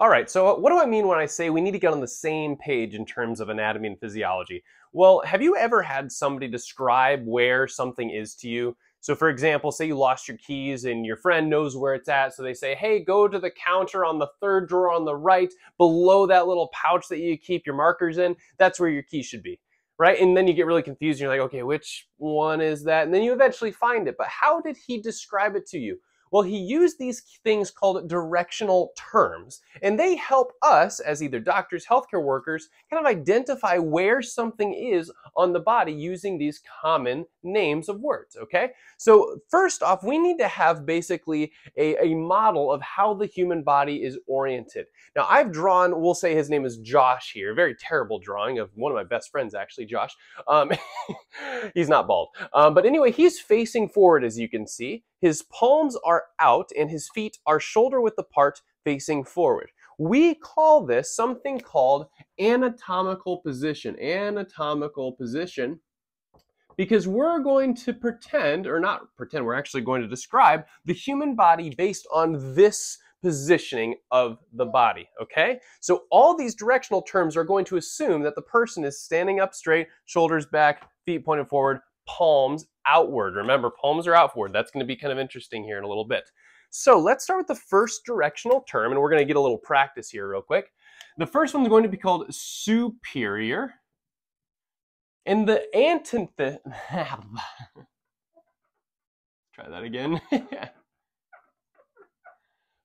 All right, so uh, what do I mean when I say we need to get on the same page in terms of anatomy and physiology? Well, have you ever had somebody describe where something is to you? So, for example, say you lost your keys and your friend knows where it's at. So they say, hey, go to the counter on the third drawer on the right, below that little pouch that you keep your markers in. That's where your key should be, right? And then you get really confused. And you're like, okay, which one is that? And then you eventually find it. But how did he describe it to you? Well, he used these things called directional terms, and they help us, as either doctors, healthcare workers, kind of identify where something is on the body using these common names of words, okay? So, first off, we need to have basically a, a model of how the human body is oriented. Now, I've drawn, we'll say his name is Josh here, very terrible drawing of one of my best friends, actually, Josh. Um, he's not bald. Um, but anyway, he's facing forward, as you can see. His palms are out and his feet are shoulder width apart facing forward. We call this something called anatomical position. Anatomical position because we're going to pretend, or not pretend, we're actually going to describe the human body based on this positioning of the body, okay? So all these directional terms are going to assume that the person is standing up straight, shoulders back, feet pointed forward, palms outward. Remember, palms are outward. That's going to be kind of interesting here in a little bit. So let's start with the first directional term, and we're going to get a little practice here real quick. The first one's going to be called superior. And the antithesis, try that again.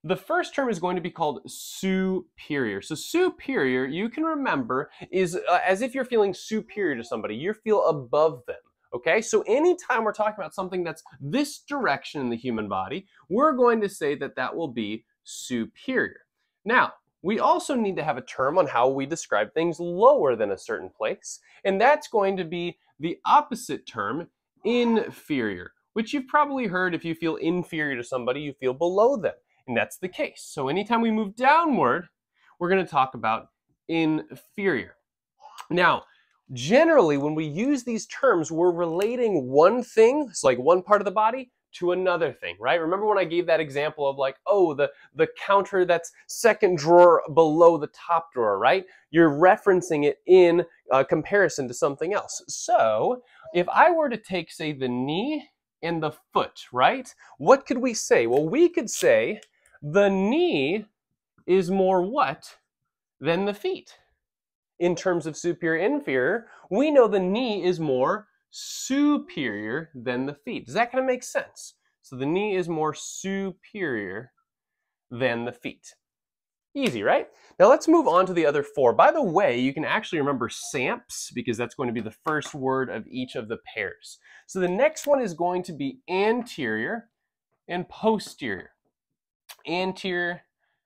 the first term is going to be called superior. So superior, you can remember, is uh, as if you're feeling superior to somebody. You feel above them. Okay, so anytime we're talking about something that's this direction in the human body, we're going to say that that will be superior. Now, we also need to have a term on how we describe things lower than a certain place, and that's going to be the opposite term, inferior, which you've probably heard if you feel inferior to somebody, you feel below them, and that's the case. So anytime we move downward, we're going to talk about inferior. Now, generally when we use these terms, we're relating one thing, it's like one part of the body, to another thing, right? Remember when I gave that example of like, oh, the, the counter that's second drawer below the top drawer, right? You're referencing it in uh, comparison to something else. So if I were to take, say, the knee and the foot, right? What could we say? Well, we could say the knee is more what than the feet in terms of superior inferior, we know the knee is more superior than the feet. Does that kind of make sense? So the knee is more superior than the feet. Easy, right? Now let's move on to the other four. By the way, you can actually remember SAMPS because that's going to be the first word of each of the pairs. So the next one is going to be anterior and posterior. Anterior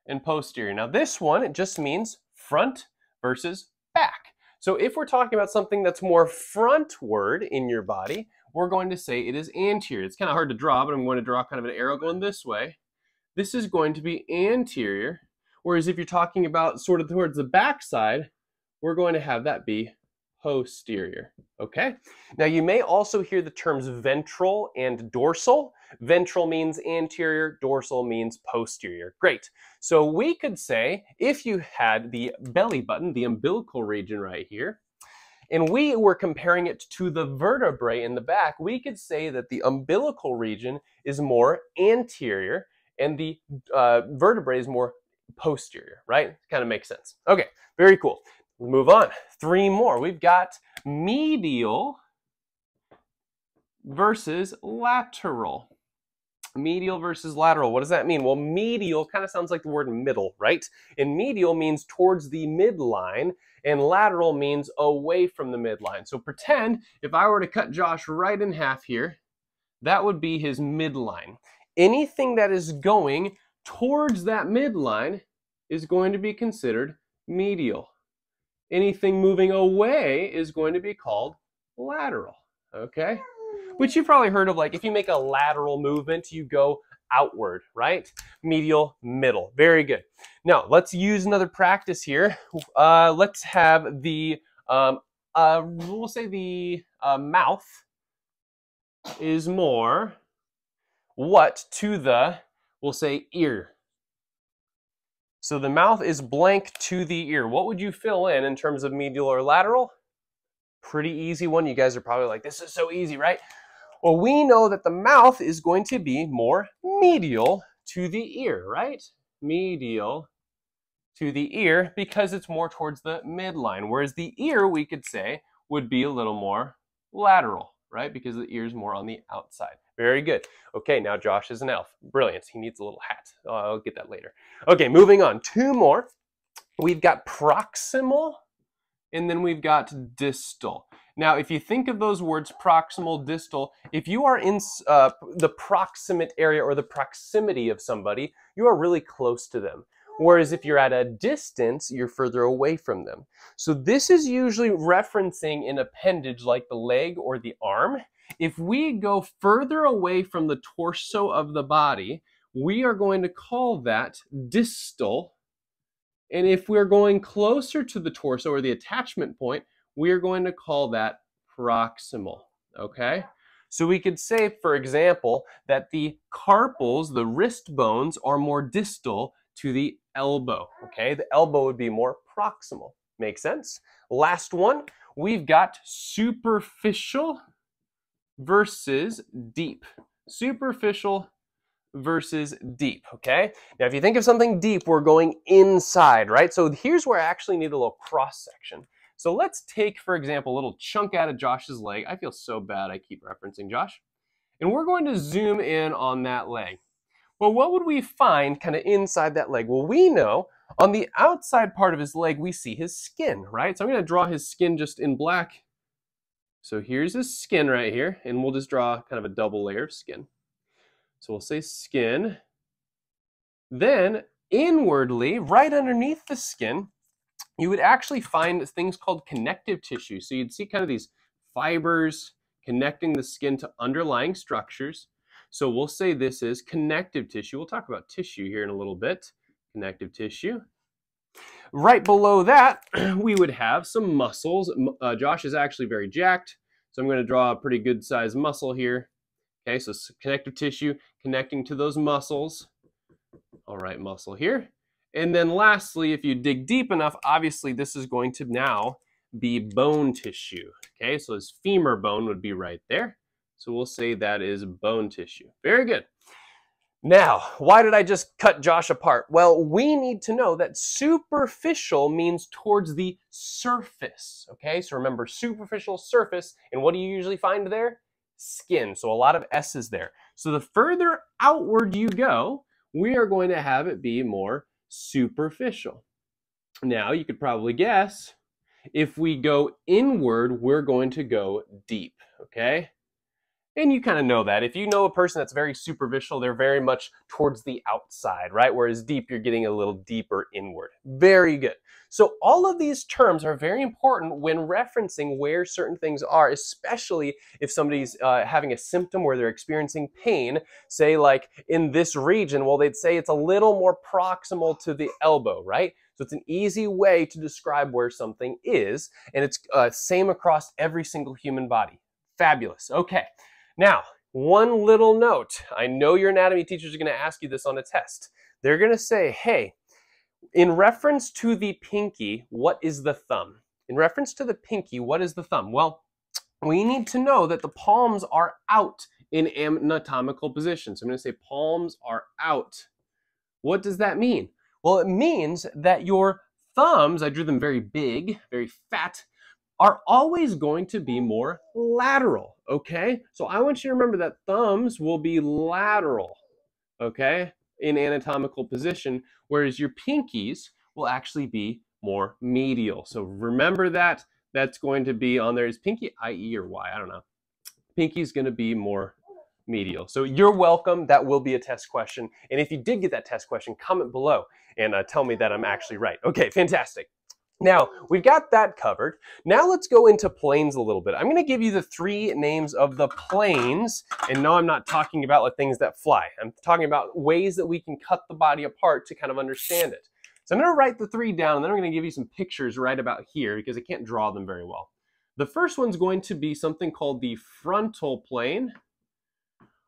and posterior. Now this one, it just means front versus back. So if we're talking about something that's more frontward in your body, we're going to say it is anterior. It's kind of hard to draw, but I'm going to draw kind of an arrow going this way. This is going to be anterior, whereas if you're talking about sort of towards the back side, we're going to have that be posterior, okay? Now you may also hear the terms ventral and dorsal. Ventral means anterior, dorsal means posterior. Great. So we could say if you had the belly button, the umbilical region right here, and we were comparing it to the vertebrae in the back, we could say that the umbilical region is more anterior and the uh, vertebrae is more posterior, right? Kind of makes sense. Okay, very cool. We'll move on. Three more. We've got medial versus lateral medial versus lateral. What does that mean? Well, medial kind of sounds like the word middle, right? And medial means towards the midline, and lateral means away from the midline. So pretend if I were to cut Josh right in half here, that would be his midline. Anything that is going towards that midline is going to be considered medial. Anything moving away is going to be called lateral, okay? Which you've probably heard of like if you make a lateral movement, you go outward, right? Medial, middle. Very good. Now, let's use another practice here. Uh, let's have the, um, uh, we'll say the uh, mouth is more what to the, we'll say ear. So the mouth is blank to the ear. What would you fill in in terms of medial or lateral? Pretty easy one. You guys are probably like, this is so easy, right? Well, we know that the mouth is going to be more medial to the ear, right? Medial to the ear because it's more towards the midline. Whereas the ear, we could say, would be a little more lateral, right? Because the ear is more on the outside. Very good. Okay, now Josh is an elf. Brilliant. He needs a little hat. Oh, I'll get that later. Okay, moving on. Two more. We've got proximal and then we've got distal. Now, if you think of those words proximal, distal, if you are in uh, the proximate area or the proximity of somebody, you are really close to them. Whereas if you're at a distance, you're further away from them. So this is usually referencing an appendage like the leg or the arm. If we go further away from the torso of the body, we are going to call that distal. And if we're going closer to the torso or the attachment point, we are going to call that proximal. Okay? So we could say, for example, that the carpals, the wrist bones, are more distal to the elbow. Okay, the elbow would be more proximal. Make sense? Last one, we've got superficial versus deep. Superficial versus deep, okay? Now, if you think of something deep, we're going inside, right? So here's where I actually need a little cross section. So let's take, for example, a little chunk out of Josh's leg. I feel so bad I keep referencing Josh. And we're going to zoom in on that leg. Well, what would we find kind of inside that leg? Well, we know on the outside part of his leg, we see his skin, right? So I'm going to draw his skin just in black. So here's his skin right here, and we'll just draw kind of a double layer of skin. So we'll say skin. Then inwardly, right underneath the skin, you would actually find things called connective tissue. So you'd see kind of these fibers connecting the skin to underlying structures. So we'll say this is connective tissue. We'll talk about tissue here in a little bit. Connective tissue. Right below that, we would have some muscles. Uh, Josh is actually very jacked, so I'm going to draw a pretty good sized muscle here. Okay, so connective tissue connecting to those muscles. All right, muscle here. And then lastly, if you dig deep enough, obviously this is going to now be bone tissue. Okay, so his femur bone would be right there. So we'll say that is bone tissue. Very good. Now, why did I just cut Josh apart? Well, we need to know that superficial means towards the surface. Okay, so remember superficial surface, and what do you usually find there? Skin. So a lot of S's there. So the further outward you go, we are going to have it be more superficial. Now, you could probably guess if we go inward, we're going to go deep. Okay, and you kind of know that. If you know a person that's very superficial, they're very much towards the outside, right? Whereas deep, you're getting a little deeper inward. Very good. So all of these terms are very important when referencing where certain things are, especially if somebody's uh, having a symptom where they're experiencing pain, say like in this region, well, they'd say it's a little more proximal to the elbow, right? So it's an easy way to describe where something is, and it's uh, same across every single human body. Fabulous. Okay. Now, one little note. I know your anatomy teachers are going to ask you this on a test. They're going to say, hey, in reference to the pinky, what is the thumb? In reference to the pinky, what is the thumb? Well, we need to know that the palms are out in anatomical position. So I'm going to say palms are out. What does that mean? Well, it means that your thumbs, I drew them very big, very fat, are always going to be more lateral, okay? So I want you to remember that thumbs will be lateral, okay, in anatomical position, whereas your pinkies will actually be more medial. So remember that. That's going to be on there. Is pinky IE or Y? I don't know. Pinky is going to be more medial. So you're welcome. That will be a test question. And if you did get that test question, comment below and uh, tell me that I'm actually right. Okay, fantastic. Now, we've got that covered. Now let's go into planes a little bit. I'm going to give you the three names of the planes. And no, I'm not talking about like things that fly. I'm talking about ways that we can cut the body apart to kind of understand it. So I'm going to write the three down, and then I'm going to give you some pictures right about here because I can't draw them very well. The first one's going to be something called the frontal plane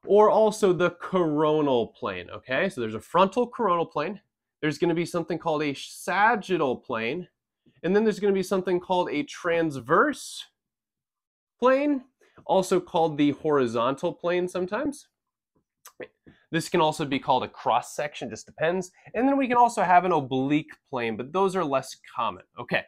or also the coronal plane, okay? So there's a frontal coronal plane. There's going to be something called a sagittal plane. And then there's going to be something called a transverse plane, also called the horizontal plane sometimes. This can also be called a cross section, just depends. And then we can also have an oblique plane, but those are less common. Okay,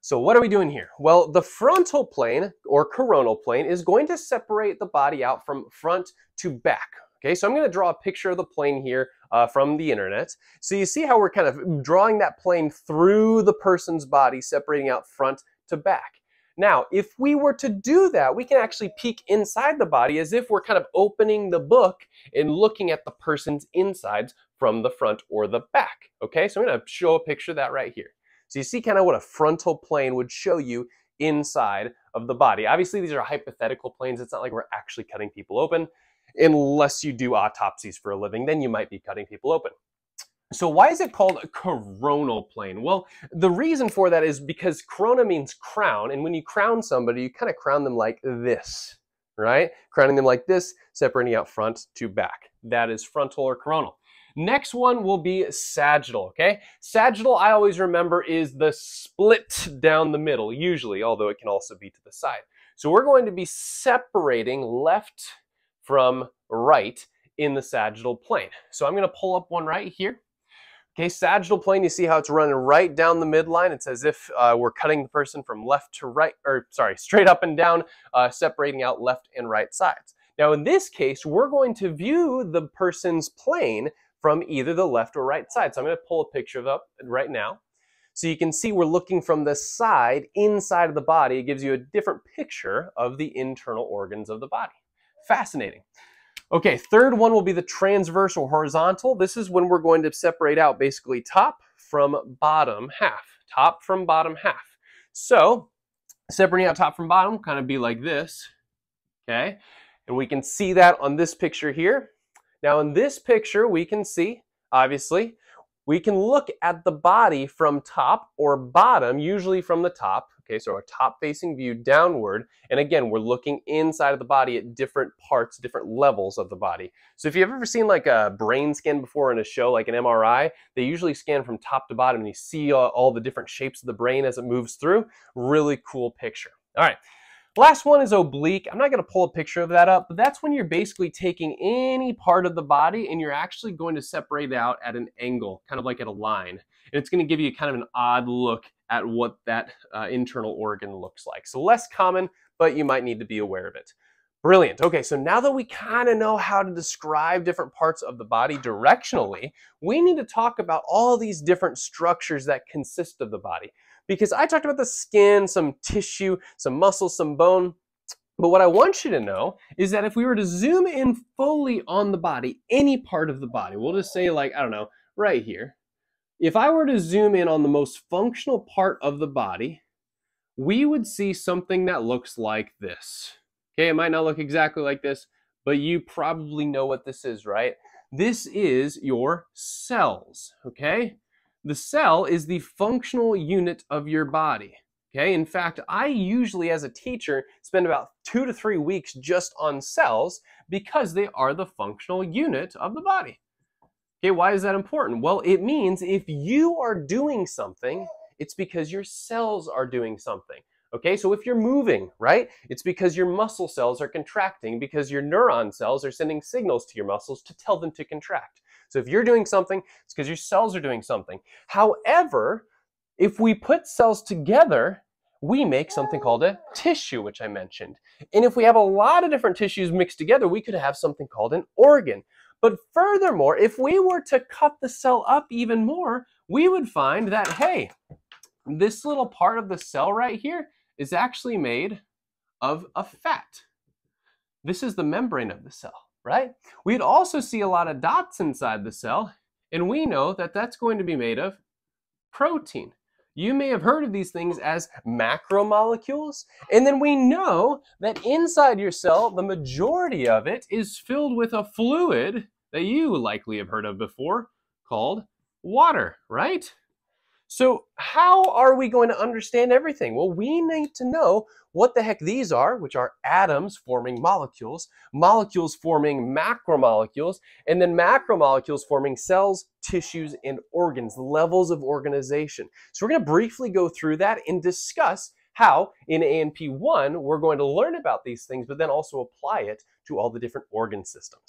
so what are we doing here? Well, the frontal plane or coronal plane is going to separate the body out from front to back. Okay, so I'm going to draw a picture of the plane here uh, from the internet. So you see how we're kind of drawing that plane through the person's body, separating out front to back. Now, if we were to do that, we can actually peek inside the body as if we're kind of opening the book and looking at the person's insides from the front or the back. Okay, so I'm to show a picture of that right here. So you see kind of what a frontal plane would show you inside of the body. Obviously, these are hypothetical planes. It's not like we're actually cutting people open unless you do autopsies for a living, then you might be cutting people open. So why is it called a coronal plane? Well, the reason for that is because corona means crown, and when you crown somebody, you kind of crown them like this, right? Crowning them like this, separating out front to back. That is frontal or coronal. Next one will be sagittal, okay? Sagittal, I always remember, is the split down the middle, usually, although it can also be to the side. So we're going to be separating left from right in the sagittal plane. So I'm going to pull up one right here. Okay, sagittal plane, you see how it's running right down the midline. It's as if uh, we're cutting the person from left to right, or sorry, straight up and down, uh, separating out left and right sides. Now in this case, we're going to view the person's plane from either the left or right side. So I'm going to pull a picture of up right now. So you can see we're looking from the side inside of the body. It gives you a different picture of the internal organs of the body. Fascinating. Okay, third one will be the transverse or horizontal. This is when we're going to separate out basically top from bottom half. Top from bottom half. So, separating out top from bottom kind of be like this. Okay, and we can see that on this picture here. Now in this picture, we can see, obviously, we can look at the body from top or bottom, usually from the top, Okay, so a top facing view downward. And again, we're looking inside of the body at different parts, different levels of the body. So if you've ever seen like a brain scan before in a show, like an MRI, they usually scan from top to bottom and you see all, all the different shapes of the brain as it moves through. Really cool picture. All right. Last one is oblique. I'm not going to pull a picture of that up, but that's when you're basically taking any part of the body and you're actually going to separate it out at an angle, kind of like at a line. And it's going to give you kind of an odd look at what that uh, internal organ looks like. So less common, but you might need to be aware of it. Brilliant. Okay, so now that we kind of know how to describe different parts of the body directionally, we need to talk about all these different structures that consist of the body. Because I talked about the skin, some tissue, some muscle, some bone. But what I want you to know is that if we were to zoom in fully on the body, any part of the body, we'll just say like, I don't know, right here, if I were to zoom in on the most functional part of the body, we would see something that looks like this. Okay, it might not look exactly like this, but you probably know what this is, right? This is your cells, okay? The cell is the functional unit of your body. Okay, in fact, I usually, as a teacher, spend about two to three weeks just on cells because they are the functional unit of the body. Okay, why is that important? Well, it means if you are doing something, it's because your cells are doing something. Okay, so if you're moving, right, it's because your muscle cells are contracting because your neuron cells are sending signals to your muscles to tell them to contract. So if you're doing something, it's because your cells are doing something. However, if we put cells together, we make something called a tissue, which I mentioned. And if we have a lot of different tissues mixed together, we could have something called an organ. But furthermore, if we were to cut the cell up even more, we would find that, hey, this little part of the cell right here is actually made of a fat. This is the membrane of the cell, right? We'd also see a lot of dots inside the cell, and we know that that's going to be made of protein. You may have heard of these things as macromolecules. And then we know that inside your cell, the majority of it is filled with a fluid that you likely have heard of before called water, right? So, how are we going to understand everything? Well, we need to know what the heck these are, which are atoms forming molecules, molecules forming macromolecules, and then macromolecules forming cells, tissues, and organs, levels of organization. So, we're going to briefly go through that and discuss how in ANP1 we're going to learn about these things, but then also apply it to all the different organ systems.